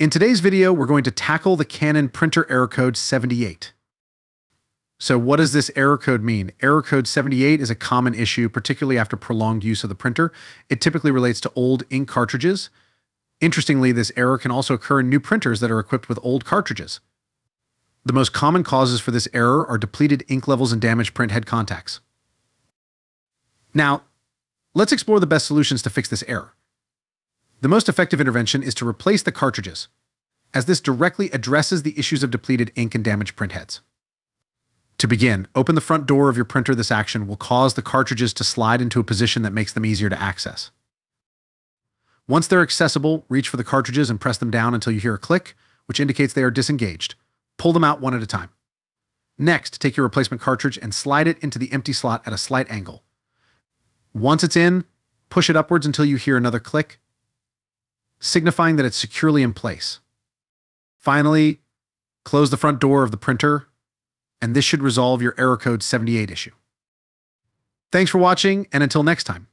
In today's video, we're going to tackle the Canon printer error code 78. So what does this error code mean? Error code 78 is a common issue, particularly after prolonged use of the printer. It typically relates to old ink cartridges. Interestingly, this error can also occur in new printers that are equipped with old cartridges. The most common causes for this error are depleted ink levels and damaged print head contacts. Now, let's explore the best solutions to fix this error. The most effective intervention is to replace the cartridges, as this directly addresses the issues of depleted ink and damaged print heads. To begin, open the front door of your printer. This action will cause the cartridges to slide into a position that makes them easier to access. Once they're accessible, reach for the cartridges and press them down until you hear a click, which indicates they are disengaged. Pull them out one at a time. Next, take your replacement cartridge and slide it into the empty slot at a slight angle. Once it's in, push it upwards until you hear another click, signifying that it's securely in place. Finally, close the front door of the printer, and this should resolve your error code 78 issue. Thanks for watching, and until next time.